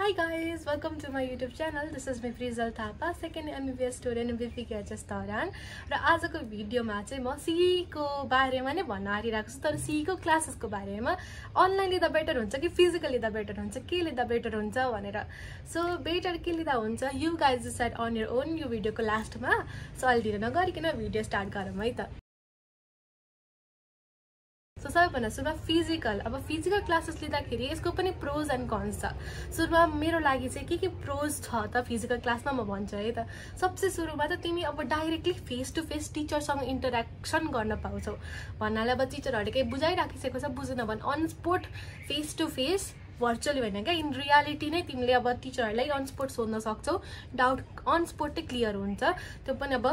Hi guys, welcome to my YouTube channel. This is my Frizal Thapa, second MBBS student क्याचेस दौरान र आजको भिडियोमा चाहिँ म सीको बारेमा नै भन्न आरिरहेको छु। तर सीको क्लासेसको बारेमा अनलाइन लिँदा बेटर हुन्छ कि फिजिकल लिँदा बेटर हुन्छ? के लिँदा बेटर हुन्छ भनेर। सो बेटर के लिँदा हुन्छ? You guys decide on your own यो भिडियोको लास्टमा। सो अहिले ढिलो नगरिकन भिडियो स्टार्ट गरौँ है त? सबैभन्दा सुरुमा फिजिकल अब फिजिकल क्लासेस लिँदाखेरि यसको पनि प्रोज एन्ड कन्स छ। सुरुमा मेरो लागि चाहिँ के के प्रोज छ त फिजिकल क्लासमा म भन्छु है त। सबसे सुरुमा त तिमी अब डाइरेक्टली फेस टु फेस टिचरसँग इन्टरेक्सन गर्न पाउँछौ। भन्नाले अब टिचरहरूले केही बुझाइराखिसकेको छ बुझेन भने on spot face to face virtually होइन क्या? इन रियालिटी नै तिमीले अब टिचरहरूलाई अन स्पोट सोध्न सक्छौ। डाउट अन क्लियर हुन्छ। त्यो पनि अब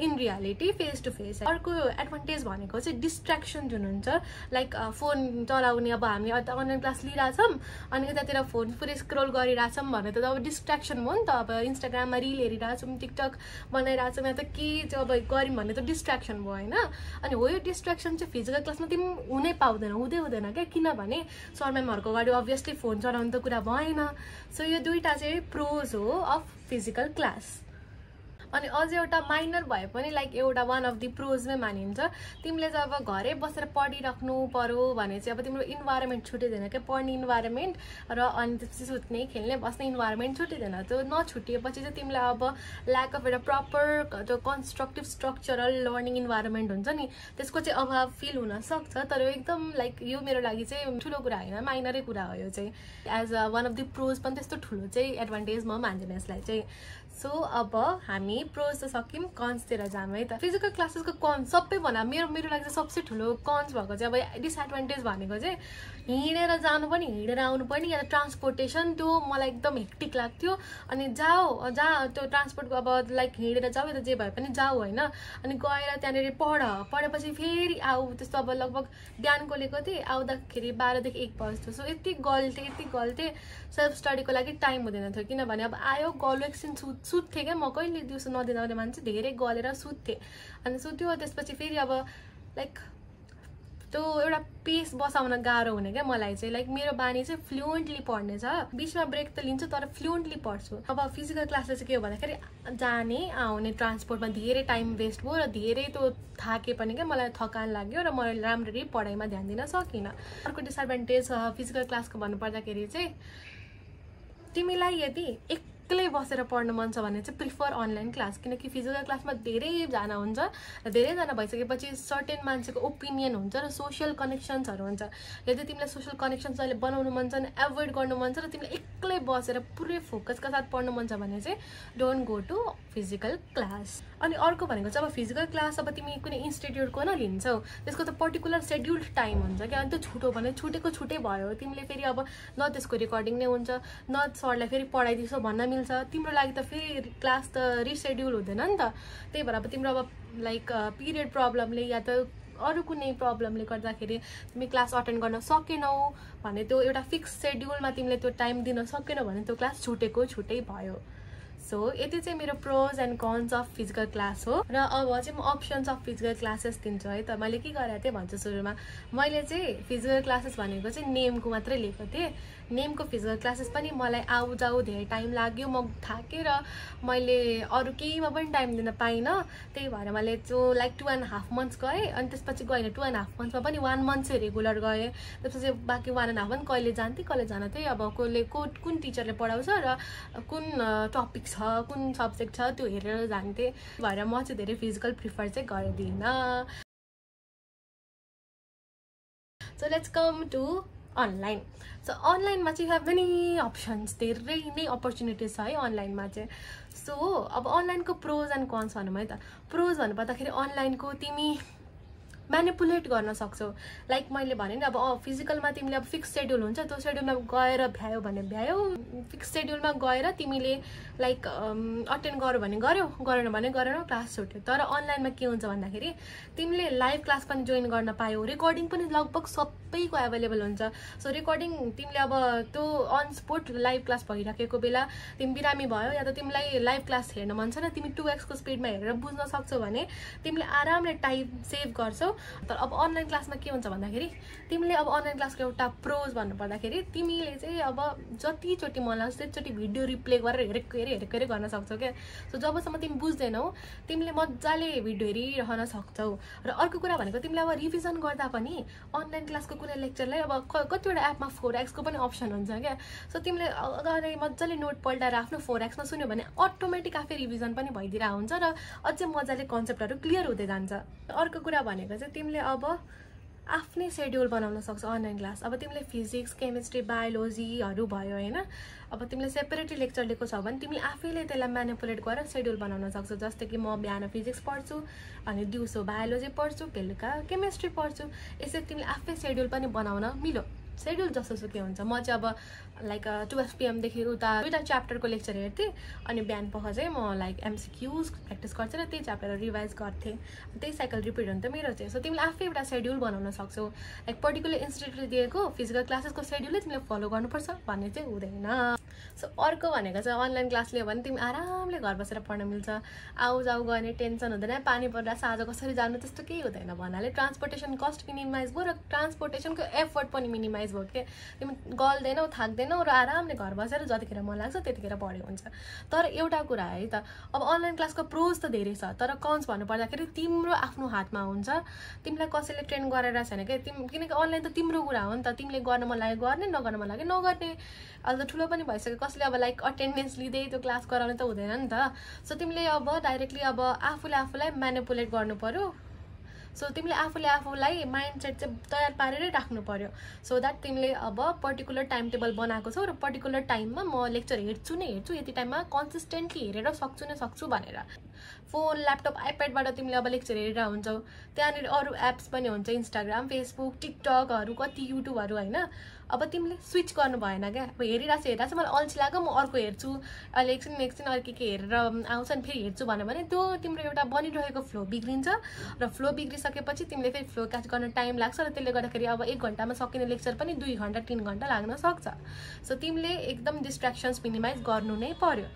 in reality face to face अर्को एडभान्टेज भनेको चाहिँ डिस्ट्र्याक्सन जुन हुन्छ लाइक फोन चलाउने अब हामी अनलाइन क्लास लिइरहेछौँ अनि यतातिर फोन पुरै स्क्रोल गरिरहेछौँ भने त अब डिस्ट्र्याक्सन हो नि त अब इन्स्टाग्राममा रिल हेरिरहेछौँ टिकटक बनाइरहेछौँ या त के चाहिँ अब गऱ्यौँ भने त डिस्ट्र्याक्सन भयो होइन? अनि हो यो डिस्ट्र्याक्सन चाहिँ फिजिकल क्लासमा तिमी हुनै पाउँदैन हुँदै हुँदैन क्या? किनभने सर म्यामहरूको अगाडि अभियसली फोन चलाउनु त कुरा भएन। सो यो दुइटा चाहिँ प्रोज हो अफ फिजिकल क्लास अनि अझै एउटा माइनर भए पनि लाइक एउटा वान अफ दि प्रोजमै मानिन्छ। तिमीले जब घरै बसेर पढिराख्नु पऱ्यो भने चाहिँ अब तिम्रो इन्भाइरोमेन्ट छुटिँदैन क्या। पढ्ने इन्भाइरोमेन्ट र अनि त्यसपछि सुत्ने खेल्ने बस्ने इन्भाइरोमेन्ट छुटिँदैन। त्यो नछुटिएपछि चाहिँ तिमीलाई अब ल्याक अफ एउटा प्रपर त्यो कन्स्ट्रक्टिभ स्ट्रक्चरल लर्निङ इन्भाइरोमेन्ट हुन्छ नि त्यसको चाहिँ अभाव फिल हुनसक्छ तर एकदम लाइक यो मेरो लागि चाहिँ ठुलो कुरा होइन माइनरै कुरा हो यो चाहिँ। As a one of the pros पनि त्यस्तो ठुलो चाहिँ एडभान्टेज म मान्दिनँ यसलाई चाहिँ। सो अब हामी प्रोज त सक्यौँ कन्सतिर जाऊँ है त। फिजिकल क्लासेसको कन्स सबैभन्दा मेरो मेरो लागि चाहिँ सबसे ठुलो कन्स भएको चाहिँ अब डिसएडभान्टेज भनेको चाहिँ हिँडेर जानु पनि हिँडेर आउनु पनि या त ट्रान्सपोर्टेसन त्यो मलाई एकदम हेक्टिक लाग्थ्यो। अनि जाऊ जहाँ त्यो ट्रान्सपोर्टको अब लाइक हिँडेर जाऊ या त जे भए पनि जाऊ होइन। अनि गएर त्यहाँनिर पढ पढेपछि फेरि आऊ। त्यस्तो अब लगभग बिहान कोलेको थिएँ आउँदाखेरि बाह्रदेखि एक बज्थ्यो। सो यति गल्थेँ यति गल्थेँ सेल्फ स्टडीको लागि टाइम हुँदैन थियो। किनभने अब आयो गलो एकछिन सुत सुत्थेँ क्या? म कहिले दिउँसो नदिँदा मान्छे धेरै गलेर सुत्थेँ। अनि सुत्यो त्यसपछि फेरि अब लाइक त्यो एउटा पेस बसाउन गाह्रो हुने क्या मलाई चाहिँ। लाइक मेरो बानी चाहिँ फ्लुएन्टली पढ्ने छ। बिचमा ब्रेक त लिन्छु तर फ्लुएन्टली पढ्छु। अब फिजिकल क्लासले चाहिँ के हो भन्दाखेरि जाने आउने ट्रान्सपोर्टमा धेरै टाइम वेस्ट भयो र धेरै त्यो थाके पनि क्या मलाई थकान लाग्यो र मैले राम्ररी पढाइमा ध्यान दिन सकिनँ। अर्को डिसएडभान्टेज फिजिकल क्लासको भन्नुपर्दाखेरि चाहिँ तिमीलाई यदि एक एक्लै बसेर पढ्नु मन छ भने चाहिँ प्रिफर अनलाइन क्लास। किनकि फिजिकल क्लासमा धेरैजना हुन्छ र धेरैजना भइसकेपछि सर्टेन मान्छेको ओपिनियन हुन्छ र सोसियल कनेक्सन्सहरू हुन्छ। यदि तिमीलाई सोसियल कनेक्सन्स अहिले बनाउनु मन छ भने एभोइड गर्नु मन छ र तिमीलाई एक्लै बसेर पुरै फोकसका साथ पढ्नु मन छ भने चाहिँ don't go to physical class. अनि अर्को भनेको चाहिँ अब फिजिकल क्लास अब तिमी कुनै इन्स्टिट्युटको न लिन्छौ त्यसको त पर्टिकुलर सेड्युल्ड टाइम हुन्छ क्या। अनि त्यो छुटो भने छुटेको छुटै भयो। तिमीले फेरि अब न त्यसको रेकर्डिङ नै हुन्छ न सरलाई फेरि पढाइदिन्छौ भन्न मिल्छ तिम्रो लागि त फेरि क्लास त रिसेड्युल हुँदैन नि त। त्यही भएर अब तिम्रो अब लाइक पिरियड प्रब्लमले या त अरू कुनै प्रब्लमले गर्दाखेरि तिमी क्लास अटेन्ड गर्न सकेनौ भने त्यो एउटा फिक्स सेड्युलमा तिमीले त्यो टाइम दिन सकेनौ भने त्यो क्लास छुटेको छुटै भयो। सो यति चाहिँ मेरो pros and cons of physical class हो। र अब चाहिँ म अप्सन्स अफ फिजिकल क्लासेस दिन्छु है। त मैले के गरेको थिएँ भन्छु सुरुमा मैले चाहिँ फिजिकल क्लासेस भनेको चाहिँ नेमको मात्रै लिएको थिएँ। नेमको फिजिकल क्लासेस पनि मलाई आउ जाऊ धेरै टाइम लाग्यो। म थाकेर मैले अरू केहीमा पनि टाइम दिन पाइनँ। त्यही भएर मैले त्यो like two and half months गएँ। अनि त्यसपछि गएन टु एन्ड हाफ मन्थ्समा पनि वान मन्थ चाहिँ रेगुलर गएँ। त्यसपछि बाँकी वान एन्ड हाफ पनि कहिले जान्थेँ कहिले जान थिएँ अब कसले को कुन टिचरले पढाउँछ र कुन टपिक छ कुन सब्जेक्ट छ त्यो हेरेर जान्थेँ। भएर म चाहिँ धेरै फिजिकल प्रिफर चाहिँ गर्दिनँ। So let's come to online so अनलाइनमा चाहिँ हेभ मेनी अप्सन्स धेरै नै अपर्च्युनिटिज छ है अनलाइनमा चाहिँ। सो अब अनलाइनको प्रोज एन्ड कन्स भनौँ है त। प्रोज भन्नुपर्दाखेरि अनलाइनको तिमी म्यानिपुलेट गर्न सक्छौ। लाइक मैले भने नि अब फिजिकलमा तिमीले अब फिक्स सेड्युल हुन्छ त्यो सेड्युलमा गएर भ्यायो भने भ्यायो। फिक्स सेड्युलमा गएर तिमीले लाइक अटेन्ड गर्यो भने गऱ्यौ गरेन भने गरेन क्लास छुट्यो। तर अनलाइनमा के हुन्छ भन्दाखेरि तिमीले लाइभ क्लास पनि जोइन गर्न पायौ। रेकर्डिङ पनि लगभग सबैको एभाइलेबल हुन्छ। सो रेकर्डिङ तिमीले अब त्यो अन स्पोट लाइभ क्लास भइराखेको बेला तिमी बिरामी भयो या त तिमीलाई लाइभ क्लास हेर्न मन छैन तिमी टु एक्सको स्पिडमा हेरेर बुझ्न सक्छौ भने तिमीले आरामले टाइम सेभ गर्छौ। तर अब अनलाइन क्लासमा के हुन्छ भन्दाखेरि तिमीले अब अनलाइन क्लासको एउटा प्रोज भन्नुपर्दाखेरि तिमीले चाहिँ अब जतिचोटि मन लाग्छ त्यतिचोटि भिडियो रिप्ले गरेर हेरेको हेरे हेरेको हेरे गर्न सक्छौ क्या। सो जबसम्म तिमी बुझ्दैनौ तिमीले मजाले भिडियो हेरिरहन सक्छौ। र अर्को कुरा भनेको तिमीले अब रिभिजन गर्दा पनि अनलाइन क्लासको कुनै लेक्चरलाई अब कतिवटा एपमा फोर एक्सको पनि अप्सन हुन्छ क्या। सो तिमीले अगाडि मजाले नोट पल्टाएर आफ्नो फोर एक्समा सुन्यो भने अटोमेटिक आफै रिभिजन पनि भइदिरहेको हुन्छ र अझै मजाले कन्सेप्टहरू क्लियर हुँदै जान्छ। अर्को कुरा भनेको चाहिँ तिमीले अब आफ्नै सेड्युल बनाउन सक्छौ अनलाइन क्लास अब तिमीले फिजिक्स केमिस्ट्री बायोलोजीहरू भयो होइन? अब तिमीले सेपरेटली लेक्चर लिएको छ भने तिमीले आफैले त्यसलाई म्यानिपुलेट गरेर सेड्युल बनाउन सक्छौ। जस्तै कि म बिहान फिजिक्स पढ्छु अनि दिउँसो बायोलोजी पढ्छु बेलुका केमिस्ट्री पढ्छु। यसरी तिमीले आफै सेड्युल पनि बनाउन मिलो। सेड्युल जस्तो सुकै हुन्छ। म चाहिँ अब लाइक टुवेल्भ पिएमदेखि उता दुइटा च्याप्टरको लेक्चर हेर्थेँ अनि बिहान पख चाहिँ म लाइक एमसिक्युज प्र्याक्टिस गर्थेँ र त्यही च्याप्टर रिभाइज गर्थेँ। त्यही साइकल रिपिट हुन्थ्यो मेरो चाहिँ। सो तिमीले आफै एउटा सेड्युल बनाउन सक्छौ। लाइक पर्टिकुलर इन्स्टिट्युटले दिएको फिजिकल क्लासेसको सेड्युलै तिमीले फलो गर्नुपर्छ भन्ने चाहिँ हुँदैन। सो अर्को भनेको चाहिँ अनलाइन क्लास लियो भने तिमी आरामले घर बसेर पढ्न मिल्छ। आउ जाउ गर्ने टेन्सन हुँदैन। पानी पर्दा साँझ कसरी जानु त्यस्तो केही हुँदैन भन्नाले। ट्रान्सपोर्टेसन कस्ट मिनिमाइज भयो र ट्रान्सपोर्टेसनको एफर्ट पनि मिनिमाइज भयो के तिमी गल्दैनौ थाक्दैनौ र आरामले घर बसेर जतिखेर मन लाग्छ त्यतिखेर पढ्यो हुन्छ। तर एउटा कुरा है त अब अनलाइन क्लासको प्रोज त धेरै छ तर कन्स भन्नुपर्दाखेरि तिम्रो आफ्नो हातमा हुन्छ। तिमीलाई कसैले ट्रेन गरेर छैन क्या तिमी किनकि अनलाइन त तिम्रो कुरा हो नि त तिमीले गर्न मन लाग्यो गर्ने नगर्न मन लाग्यो नगर्ने। अहिले त ठुलो पनि भइसक्यो कसले अब लाइक अटेन्डेन्स लिँदै त्यो क्लास गराउने त हुँदैन नि त। सो तिमीले अब डाइरेक्टली अब आफूले आफूलाई म्यानिपुलेट गर्नु पऱ्यो सो तिमीले आफूले आफूलाई माइन्ड सेट चाहिँ तयार पारेरै राख्नु पऱ्यो सो द्याट तिमीले अब पर्टिकुलर टाइम टेबल बनाएको छौ र पर्टिकुलर टाइममा म लेक्चर हेर्छु नै हेर्छु यति टाइममा कन्सिस्टेन्टली हेरेर सक्छु नै सक्छु भनेर। फोन ल्यापटप आइप्याडबाट तिमीले अब लेक्चर हेरेर हुन्छौ। त्यहाँनिर अरू एप्स पनि हुन्छ इन्स्टाग्राम फेसबुक टिकटकहरू कति युट्युबहरू होइन? अब तिमीले स्विच गर्नु भएन क्या? अब हेरिरहेको छु हेरिरहेको छु मलाई अल्छी लाग्यो म अर्को हेर्छु। अहिले एकछिन एकछिन अर्को के के हेरेर आउँछ नि फेरि हेर्छु भन्यो भने त्यो तिम्रो एउटा बनिरहेको फ्लो बिग्रिन्छ। र फ्लो बिग्रिसकेपछि तिमीले फेरि फ्लो क्याच गर्न टाइम लाग्छ र त्यसले गर्दाखेरि अब एक घन्टामा सकिने लेक्चर पनि दुई घन्टा तिन घन्टा लाग्न सक्छ। सो तिमीले एकदम डिस्ट्रेक्सन्स मिनिमाइज गर्नु नै पर्यो।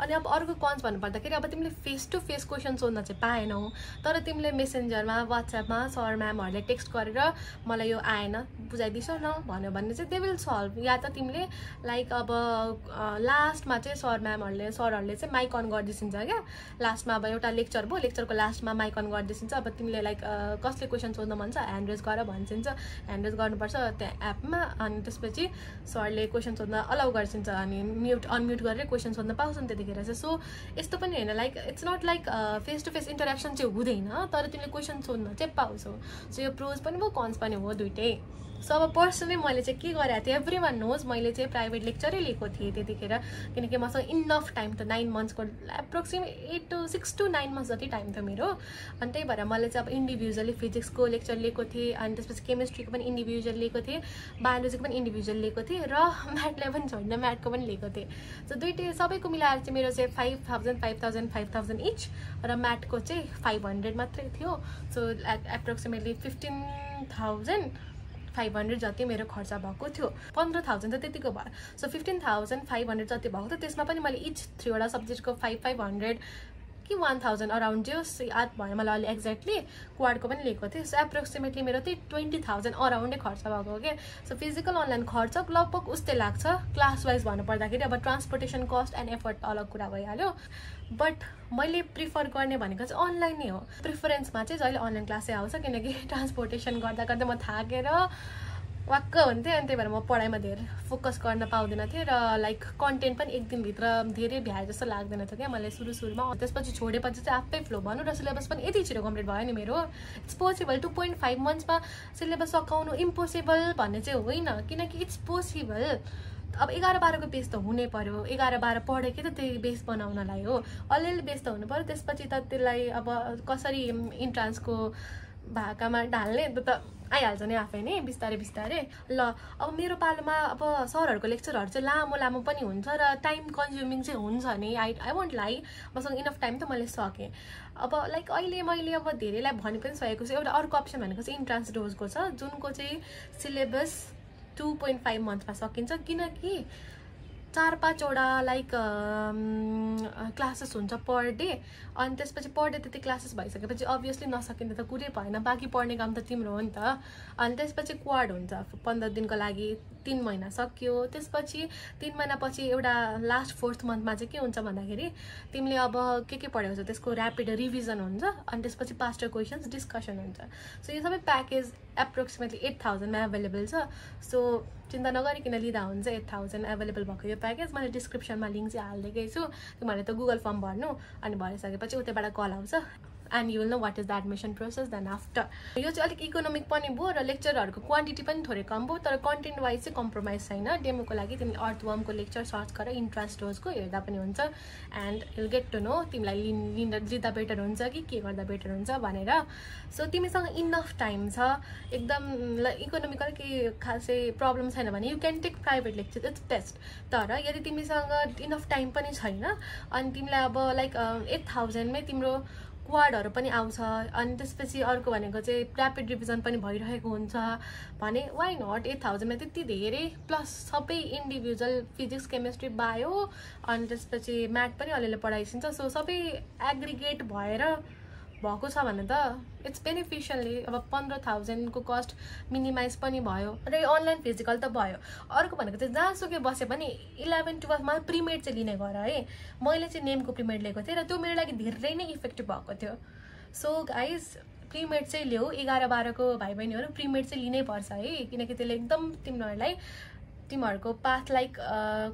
अनि अब अर्को कन्स भन्नुपर्दाखेरि अब तिमीले फेस टु फेस क्वेसन सोध्न चाहिँ पाएनौ तर तिमीले मेसेन्जरमा वाट्सएपमा सर म्यामहरूले टेक्स्ट गरेर मलाई यो आएन बुझाइदिस न भन्यो भने चाहिँ दे विल सल्भ या त तिमीले लाइक अब लास्टमा चाहिँ सर म्यामहरूले सरहरूले चाहिँ माइक अन गरिदिन्छ क्या? लास्टमा अब एउटा लेक्चर भयो लेक्चरको लास्टमा माइक अन गरिदिन्छ अब तिमीले लाइक कसले क्वेसन सोध्नु मन छ ह्यान्ड गर भनिदिन्छ ह्यान्ड रेज गर्नुपर्छ त्यहाँ एपमा अनि त्यसपछि सरले क्वेसन सोध्न अलाउ गरिदिन्छ अनि म्युट अनम्युट गरेर क्वेसन सोध्न पाउँछ नि त्यतिखेर चाहिँ सो यस्तो पनि होइन like it's not like face to face interaction चाहिँ हुँदैन तर तिमीले क्वेसन सोध्न चाहिँ पाउँछौ। सो यो प्रोज पनि भयो कन्स पनि हो दुइटै। सो अब पर्सनली मैले चाहिँ के गरेको थिएँ? एभ्री वान नोज मैले चाहिँ प्राइभेट लेक्चरै लिएको थिएँ त्यतिखेर। किनकि मसँग इनफ टाइम त nine मन्थ्सको approximate eight to six to nine months जति टाइम थियो मेरो। अनि त्यही भएर मैले चाहिँ अब इन्डिभिजुअली फिजिक्सको लेक्चर लिएको थिएँ अनि त्यसपछि केमिस्ट्रीको पनि इन्डिभिजुअल लिएको थिएँ बायोलोजीको पनि इन्डिभिजुअल लिएको थिएँ र म्याथलाई पनि छोड्न म्याथको पनि लिएको थिएँ। सो दुइटै सबैको मिलाएर चाहिँ मेरो चाहिँ five thousand five thousand five thousand each र म्याथको चाहिँ फाइभ हन्ड्रेड मात्रै थियो। So approximately fifteen thousand five hundred जति मेरो खर्च भएको थियो। पन्ध्र थाउजन्ड त त्यतिको भयो। So fifteen thousand five hundred जति भएको थियो त्यसमा पनि मैले इच थ्रीवटा सब्जेक्टको फाइभ फाइभ हन्ड्रेड कि वान थाउजन्ड अराउन्ड जो याद भयो मलाई अलि एक्ज्याक्टली क्वाडको पनि लिएको थिएँ सो एप्रोक्सिमेटली मेरो त्यही ट्वेन्टी थाउजन्ड अराउन्डै खर्च भएको क्या सो फिजिकल अनलाइन खर्च लगभग उस्तै लाग्छ क्लास वाइज भन्नुपर्दाखेरि। अब ट्रान्सपोर्टेसन कस्ट एन्ड एफर्ट अलग कुरा भइहाल्यो। बट मैले प्रिफर गर्ने भनेको चाहिँ अनलाइन नै हो। प्रिफरेन्समा चाहिँ जहिले अनलाइन क्लासै आउँछ किनकि ट्रान्सपोर्टेसन गर्दा गर्दा म थाकेर वाक्क हुन्थेँ अनि त्यही भएर म पढाइमा धेरै फोकस गर्न पाउँदैन थिएँ र लाइक कन्टेन्ट पनि एक दिनभित्र धेरै भ्याए जस्तो लाग्दैन थियो क्या मैले सुरु सुरुमा त्यसपछि छोडेपछि चाहिँ आफै फ्लो भनौँ र सिलेबस पनि यति छिटो कम्प्लिट भयो नि मेरो। It's possible two point five मन्थ्समा syllabus सकाउनु इम्पोसिबल भन्ने चाहिँ होइन किनकि इट्स पोसिबल अब एघार बाह्रको बेस त हुनै पऱ्यो एघार बाह्र पढेकै त त्यही बेस बनाउनलाई हो। अलिअलि बेस त हुनु पऱ्यो त्यसपछि त त्यसलाई अब कसरी इन्ट्रान्सको भाकामा ढाल्ने त आइहाल्छ नि आफै नै बिस्तारै बिस्तारै। ल अब मेरो पालोमा अब सरहरूको लेक्चरहरू चाहिँ लामो लामो पनि हुन्छ र टाइम कन्ज्युमिङ चाहिँ हुन्छ नि। आई आई वन्ट लाई मसँग इनफ टाइम त मैले सकेँ। अब लाइक अहिले मैले अब धेरैलाई भनि पनि सकेको छु। एउटा अर्को अप्सन भनेको चाहिँ इन्ट्रान्स डोजको छ जुनको चाहिँ सिलेबस टु पोइन्ट फाइभ मन्थमा सकिन्छ। किनकि चार पाँचवटा लाइक क्लासेस हुन्छ पर डे अनि त्यसपछि पर डे त्यति क्लासेस भइसकेपछि अभियसली नसकिने त कुरै भएन बाँकी पढ्ने काम त तिम्रो हो नि त। अनि त्यसपछि क्वाड हुन्छ पन्ध्र दिनको लागि तिन महिना सक्यो। त्यसपछि तिन महिनापछि एउटा लास्ट फोर्थ मन्थमा चाहिँ के हुन्छ भन्दाखेरि तिमीले अब के के पढेको छ त्यसको ऱ्यापिड रिभिजन हुन्छ अनि त्यसपछि पास्टर क्वेसन्स डिस्कसन हुन्छ। सो यो सबै प्याकेज एप्रोक्सिमेटली एट थाउजन्डमा एभाइलेबल छ। सो चिन्ता नगरिकन लिँदा हुन्छ एट थाउजन्ड एभाइलेबल भएको यो प्याकेज मैले डिस्क्रिप्सनमा लिङ्क चाहिँ हालिदिएकै छु। तिमीहरूले त गुगल फर्म भर्नु अनि भरिसकेपछि उतैबाट कल आउँछ। And you will know what is the admission process then after यो चाहिँ अलिक इकोनोमिक पनि भयो र लेक्चरहरूको क्वान्टिटी पनि थोरै कम भयो तर कन्टेन्ट वाइज चाहिँ कम्प्रोमाइज छैन। डेमोको लागि तिमीले अर्थवर्मको लेक्चर सर्च गर इन्ट्रान्स डोजको हेर्दा पनि हुन्छ। And will get to know तिमीलाई लिँदा लिँदा बेटर हुन्छ कि के गर्दा बेटर हुन्छ भनेर। सो तिमीसँग इनफ टाइम छ। एकदम इकोनोमिक अलिक खासै प्रब्लम छैन भने you can take private lecture it's best तर यदि तिमीसँग इनफ टाइम पनि छैन अनि तिमीलाई अब लाइक एट थाउजन्डमै तिम्रो क्वाडहरू पनि आउँछ अनि त्यसपछि अर्को भनेको चाहिँ ऱ्यापिड रिभिजन पनि भइरहेको हुन्छ भने वाइ नट एट थाउजन्डमा त्यति धेरै प्लस सबै इन्डिभिजुअल फिजिक्स केमिस्ट्री बायो अनि त्यसपछि म्याथ पनि अलिअलि पढाइसिन्छ सो सबै एग्रिगेट भएर भएको छ भने त इट्स बेनिफिसियली अब पन्ध्र थाउजन्डको कस्ट मिनिमाइज पनि भयो। र अनलाइन फिजिकल त भयो। अर्को भनेको चाहिँ जहाँसुकै बसे पनि इलेभेन टुवेल्भमा प्रिमेड चाहिँ लिने गर है। मैले चाहिँ नेमको प्रिमेड लिएको थिएँ र त्यो मेरो लागि धेरै नै इफेक्टिभ भएको थियो। सो गाइज प्रिमेड चाहिँ ल्याऊ। एघार बाह्रको भाइ बहिनीहरू प्रिमेड चाहिँ लिनै पर्छ है। किनकि त्यसले एकदम तिमीहरूलाई तिमीहरूको पाथ लाइक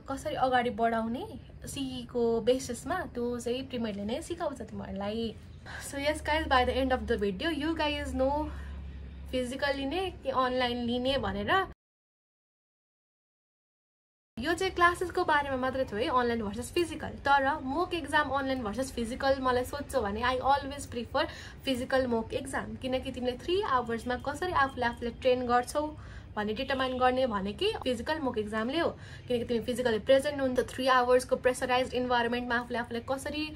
कसरी अगाडि बढाउने सिईको बेसिसमा त्यो चाहिँ प्रिमेडले नै सिकाउँछ तिमीहरूलाई so yes guys by the end of the video you guys know physical लिने कि अनलाइन लिने भनेर यो चाहिँ क्लासेसको बारेमा मात्रै थियो है अनलाइन भर्सेस फिजिकल तर mock exam online versus physical मलाई सोध्छौ भने I always prefer physical mock exam किनकि तिमीले थ्री आवर्समा कसरी आफूले आफूले ट्रेन गर्छौ भन्ने डिटर्माइन गर्ने भने कि फिजिकल मोक एक्जामले हो किनकि तिमी फिजिकली प्रेजेन्ट हुन्छ थ्री आवर्सको प्रेसराइज इन्भाइरोमेन्टमा आफूले आफूले कसरी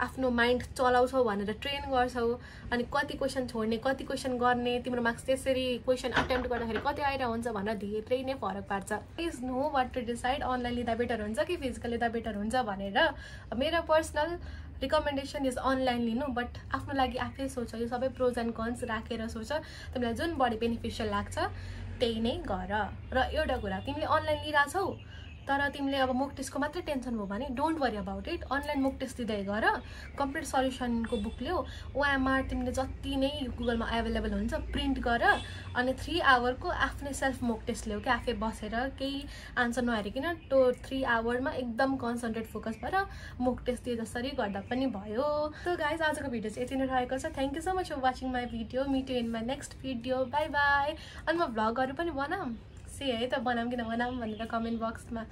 आफ्नो माइन्ड चलाउँछौ भनेर ट्रेन गर्छौ। अनि कति क्वेसन छोड्ने कति क्वेसन गर्ने तिम्रो मार्क्स त्यसरी क्वेसन अटेम्प्ट गर्दाखेरि कति आइरहेको हुन्छ भनेर धेरै नै फरक पार्छ। Is know what to decide online लिँदा बेटर हुन्छ कि फिजिकल लिँदा बेटर हुन्छ भनेर मेरो पर्सनल रिकमेन्डेसन इज अनलाइन लिनु बट आफ्नो लागि आफै सोच यो सबै प्रोज एन्ड कन्स राखेर सोच। तिमीलाई जुन बढी बेनिफिसियल लाग्छ त्यही नै गर। र एउटा कुरा तिमीले अनलाइन लिइरहेछौ तर तिमीले अब मोक टेस्टको मात्रै टेन्सन भयो भने don't worry about it online mock test दिँदै गर। कम्प्लिट सल्युसनको बुक लियो। ओएमआर तिमीले जति नै गुगलमा एभाइलेबल हुन्छ प्रिन्ट गर अनि थ्री आवरको आफ्नै सेल्फ मोक टेस्ट ल्याऊ क्या आफै बसेर केही आन्सर नहेरिकन टो थ्री आवरमा एकदम कन्सन्ट्रेट फोकस भएर मोक टेस्ट दिए जसरी गर्दा पनि भयो। सो गाइज आजको भिडियो चाहिँ यति नै रहेको छ। Thank you so much for watching my video meet in my next video bye bye अनि म भ्लगहरू पनि बनाऊँ। से है त बनाऊ कि नबनाऊँ कमेंट बक्स बक्समा